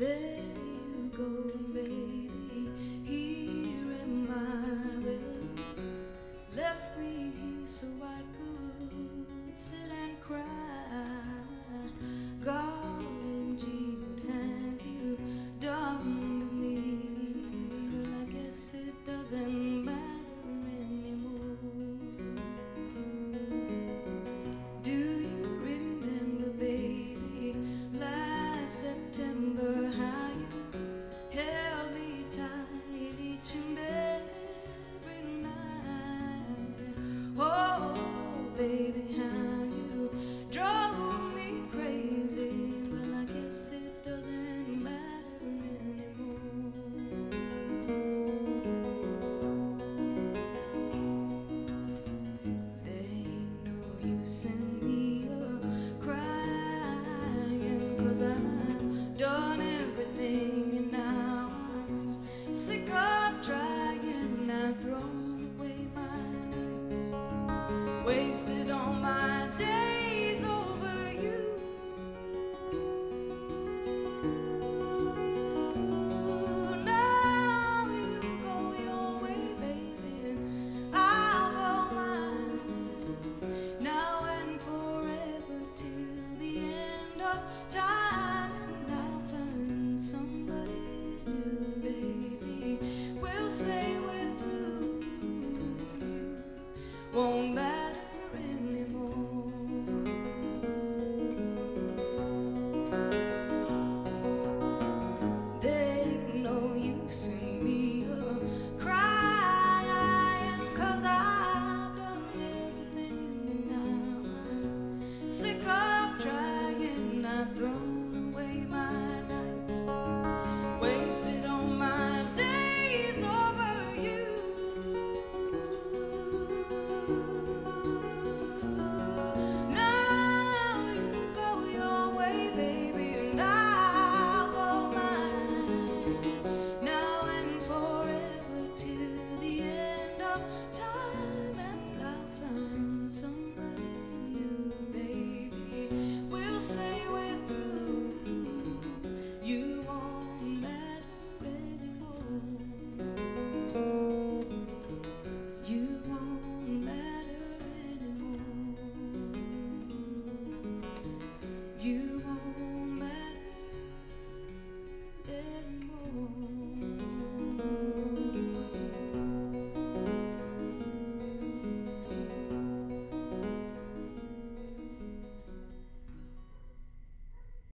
there I've done everything and now I'm sick of trying I've thrown away my nights Wasted all my You won't matter anymore.